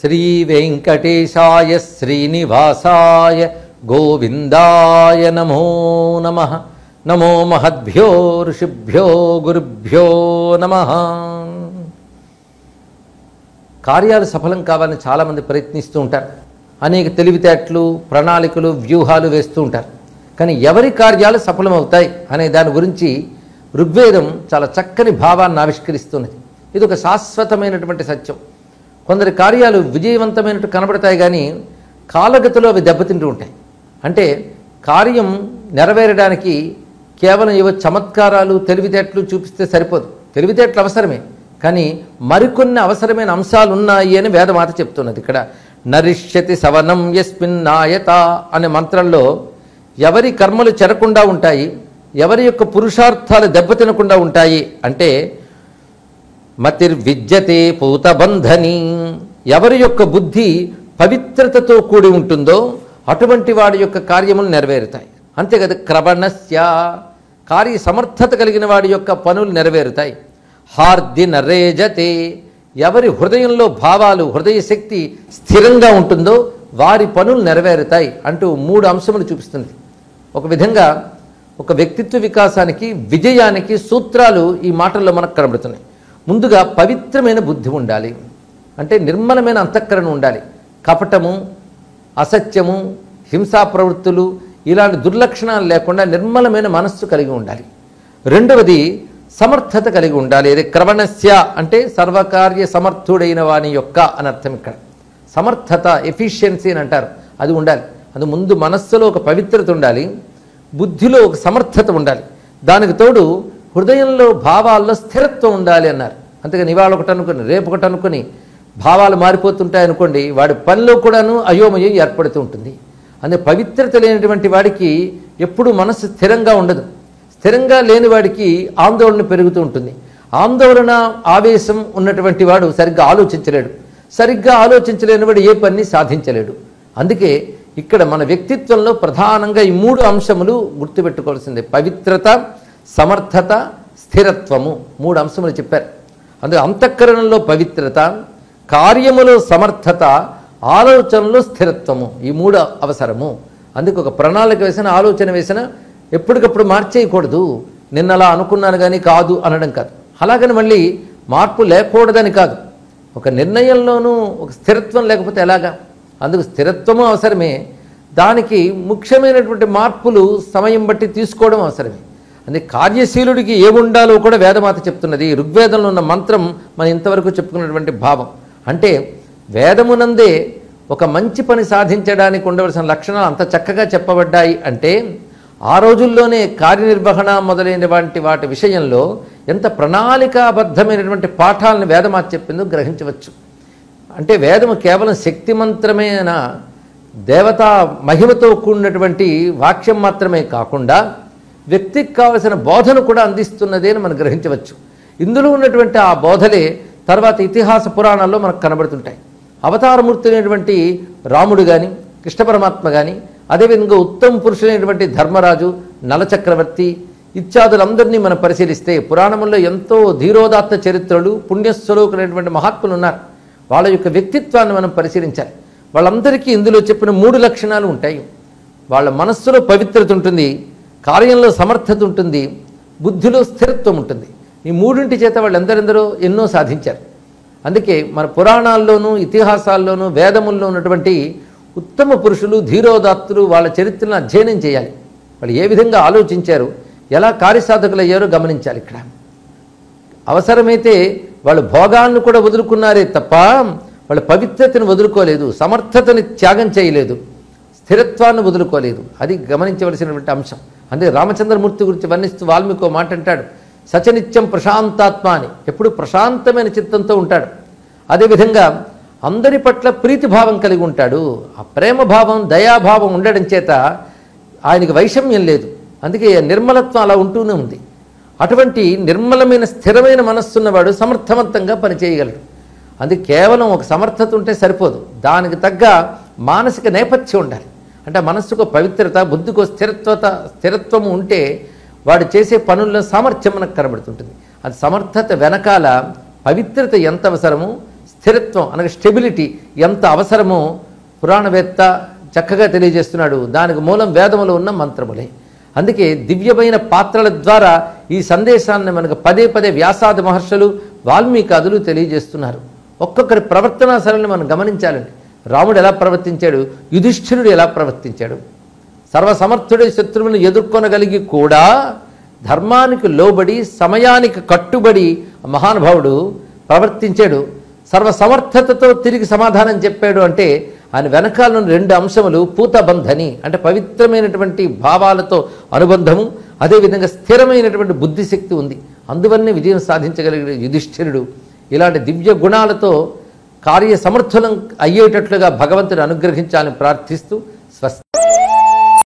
శ్రీ వెంకటేశాయ శ్రీనివాసాయ గోవిందాయ నమో నమ. నమో మహద్భ్యో ఋషిభ్యో గురుభ్యో నమ. కార్యాలు సఫలం కావాలని చాలామంది ప్రయత్నిస్తూ ఉంటారు. అనేక తెలివితేటలు ప్రణాళికలు వ్యూహాలు వేస్తూ ఉంటారు. కానీ ఎవరి కార్యాలు సఫలమవుతాయి అనే దాని గురించి ఋగ్వేదం చాలా చక్కని భావాన్ని ఆవిష్కరిస్తున్నది. ఇది ఒక శాశ్వతమైనటువంటి సత్యం. కొందరి కార్యాలు విజయవంతమైనట్టు కనబడతాయి కానీ కాలగతిలో అవి దెబ్బతింటూ ఉంటాయి. అంటే కార్యం నెరవేరడానికి కేవలం ఏవో చమత్కారాలు తెలివితేటలు చూపిస్తే సరిపోదు. తెలివితేటలు అవసరమే. కానీ మరికొన్ని అవసరమైన అంశాలు ఉన్నాయి అని వేదమాత చెప్తున్నది ఇక్కడ. నరిష్యతి సవనం యస్మిన్ నాయత అనే మంత్రంలో ఎవరి కర్మలు చెరకుండా ఉంటాయి ఎవరి యొక్క పురుషార్థాలు దెబ్బతినకుండా ఉంటాయి అంటే మతిర్విద్యతే పూతబంధని. ఎవరి యొక్క బుద్ధి పవిత్రతతో కూడి ఉంటుందో అటువంటి వాడి యొక్క కార్యములు నెరవేరుతాయి. అంతే కదా క్రవణస్య కార్య సమర్థత కలిగిన వాడి యొక్క పనులు నెరవేరుతాయి. హార్ది నరేజతే ఎవరి హృదయంలో భావాలు హృదయ శక్తి స్థిరంగా ఉంటుందో వారి పనులు నెరవేరుతాయి అంటూ మూడు అంశములు చూపిస్తుంది. ఒక విధంగా ఒక వ్యక్తిత్వ వికాసానికి విజయానికి సూత్రాలు ఈ మాటల్లో మనకు కనబడుతున్నాయి. ముందుగా పవిత్రమైన బుద్ధి ఉండాలి. అంటే నిర్మలమైన అంతఃకరణ ఉండాలి. కపటము అసత్యము హింసా ప్రవృత్తులు ఇలాంటి దుర్లక్షణాలు లేకుండా నిర్మలమైన మనస్సు కలిగి ఉండాలి. రెండవది సమర్థత కలిగి ఉండాలి. ఇది క్రవణస్య అంటే సర్వకార్య సమర్థుడైన వాని యొక్క అని అర్థం ఇక్కడ. సమర్థత ఎఫిషియన్సీ అని అంటారు. అది ఉండాలి. అది ముందు మనస్సులో ఒక పవిత్రత ఉండాలి. బుద్ధిలో ఒక సమర్థత ఉండాలి. దానికి తోడు హృదయంలో భావాల్లో స్థిరత్వం ఉండాలి అన్నారు. అంతేగాని ఇవాళ ఒకటి అనుకుని రేపు ఒకటి అనుకుని భావాలు మారిపోతుంటాయి అనుకోండి వాడి పనిలో కూడాను అయోమయం ఏర్పడుతూ ఉంటుంది. అందుకే పవిత్రత లేనటువంటి వాడికి ఎప్పుడూ మనసు స్థిరంగా ఉండదు. స్థిరంగా లేని వాడికి ఆందోళన పెరుగుతూ ఉంటుంది. ఆందోళన ఆవేశం ఉన్నటువంటి వాడు సరిగ్గా ఆలోచించలేడు. సరిగ్గా ఆలోచించలేని వాడు ఏ పని సాధించలేడు. అందుకే ఇక్కడ మన వ్యక్తిత్వంలో ప్రధానంగా ఈ మూడు అంశములు గుర్తుపెట్టుకోవాల్సిందే. పవిత్రత సమర్థత స్థిరత్వము. మూడు అంశములు చెప్పారు. అందుకే అంతఃకరణలో పవిత్రత కార్యములో సమర్థత ఆలోచనలో స్థిరత్వము. ఈ మూడు అవసరము. అందుకే ఒక ప్రణాళిక వేసిన ఆలోచన వేసిన ఎప్పటికప్పుడు మార్చేయకూడదు. నిన్న అలా అనుకున్నాను కానీ కాదు అనడం కాదు. అలాగని మళ్ళీ మార్పు లేకూడదని కాదు. ఒక నిర్ణయంలోనూ ఒక స్థిరత్వం లేకపోతే ఎలాగా? అందుకు స్థిరత్వము అవసరమే. దానికి ముఖ్యమైనటువంటి మార్పులు సమయం బట్టి తీసుకోవడం అవసరమే. అంటే కార్యశీలుడికి ఏముండాలో కూడా వేదమాత చెప్తున్నది. ఋగ్వేదంలో ఉన్న మంత్రం మనం ఇంతవరకు చెప్పుకున్నటువంటి భావం. అంటే వేదమునందే ఒక మంచి పని సాధించడానికి ఉండవలసిన లక్షణాలు అంత చక్కగా చెప్పబడ్డాయి అంటే ఆ రోజుల్లోనే కార్యనిర్వహణ మొదలైన వంటి వాటి విషయంలో ఎంత ప్రణాళికాబద్ధమైనటువంటి పాఠాలను వేదమాత చెప్పిందో గ్రహించవచ్చు. అంటే వేదము కేవలం శక్తి మంత్రమైన దేవతా మహిమతో కూడినటువంటి వాక్యం మాత్రమే కాకుండా వ్యక్తికి కావలసిన బోధను కూడా అందిస్తున్నదే అని మనం గ్రహించవచ్చు. ఇందులో ఉన్నటువంటి ఆ బోధలే తర్వాత ఇతిహాస పురాణాల్లో మనకు కనబడుతుంటాయి. అవతారమూర్తి అయినటువంటి రాముడు కానీ కృష్ణ పరమాత్మ కానీ అదేవిధంగా ఉత్తమ పురుషులైనటువంటి ధర్మరాజు నలచక్రవర్తి ఇత్యాదులందరినీ మనం పరిశీలిస్తే పురాణంలో ఎంతో ధీరోదాత్త చరిత్రలు పుణ్యస్వరూపులైనటువంటి మహాత్ములు ఉన్నారు. వాళ్ళ యొక్క వ్యక్తిత్వాన్ని మనం పరిశీలించాలి. వాళ్ళందరికీ ఇందులో చెప్పిన మూడు లక్షణాలు ఉంటాయి. వాళ్ళ మనస్సులో పవిత్రత ఉంటుంది. కార్యంలో సమర్థత ఉంటుంది బుద్ధిలో స్థిరత్వం ఉంటుంది. ఈ మూడింటి చేత వాళ్ళందరెందరో ఎన్నో సాధించారు. అందుకే మన పురాణాల్లోనూ ఇతిహాసాల్లోనూ వేదముల్లో ఉన్నటువంటి ఉత్తమ పురుషులు ధీరోదాత్తులు వాళ్ళ చరిత్రను అధ్యయనం చేయాలి. వాళ్ళు ఏ విధంగా ఆలోచించారు ఎలా కార్యసాధకులు అయ్యారో గమనించాలి ఇక్కడ. అవసరమైతే వాళ్ళు భోగాలను కూడా వదులుకున్నారే తప్ప వాళ్ళ పవిత్రతను వదులుకోలేదు సమర్థతని త్యాగం చేయలేదు స్థిరత్వాన్ని వదులుకోలేదు. అది గమనించవలసినటువంటి అంశం. అందుకే రామచంద్రమూర్తి గురించి వర్ణిస్తూ వాల్మీకి మాట అంటాడు సచనిత్యం ప్రశాంతాత్మ అని ఎప్పుడు ప్రశాంతమైన చిత్తంతో ఉంటాడు. అదేవిధంగా అందరి పట్ల ప్రీతిభావం కలిగి ఉంటాడు. ఆ ప్రేమ భావం దయాభావం ఉండడం చేత ఆయనకి వైషమ్యం లేదు. అందుకే నిర్మలత్వం అలా ఉంటూనే ఉంది. అటువంటి నిర్మలమైన స్థిరమైన మనస్సున్నవాడు సమర్థవంతంగా పనిచేయగలడు. అందుకే కేవలం ఒక సమర్థత ఉంటే సరిపోదు. దానికి తగ్గ మానసిక నేపథ్యం ఉండాలి. అంటే మనస్సుకు పవిత్రత బుద్ధికో స్థిరత్వత స్థిరత్వము ఉంటే వాడు చేసే పనుల్లో సామర్థ్యం మనకు కనబడుతుంటుంది. అది సమర్థత వెనకాల పవిత్రత ఎంత అవసరమో స్థిరత్వం అనగా స్టెబిలిటీ ఎంత అవసరమో పురాణవేత్త చక్కగా తెలియజేస్తున్నాడు దానికి మూలం వేదములో ఉన్న మంత్రములే. అందుకే దివ్యమైన పాత్రల ద్వారా ఈ సందేశాన్ని మనకు పదే పదే వ్యాసాది మహర్షులు వాల్మీకాదులు తెలియజేస్తున్నారు. ఒక్కొక్కరి ప్రవర్తనా సరళిని మనం గమనించాలండి. రాముడు ఎలా ప్రవర్తించాడు? యుధిష్ఠిరుడు ఎలా ప్రవర్తించాడు? సర్వసమర్థుడి శత్రువులను ఎదుర్కొనగలిగి కూడా ధర్మానికి లోబడి సమయానికి కట్టుబడి మహానుభావుడు ప్రవర్తించాడు. సర్వసమర్థతతో తిరిగి సమాధానం చెప్పాడు అంటే ఆయన వెనకాల రెండు అంశములు పూతబంధని అంటే పవిత్రమైనటువంటి భావాలతో అనుబంధము అదేవిధంగా స్థిరమైనటువంటి బుద్ధిశక్తి ఉంది. అందువల్లనే విజయం సాధించగలిగిన యుధిష్ఠిరుడు. ఇలాంటి దివ్య గుణాలతో కార్య సమర్థులం అయ్యేటట్లుగా భగవంతుని అనుగ్రహించాలని ప్రార్థిస్తూ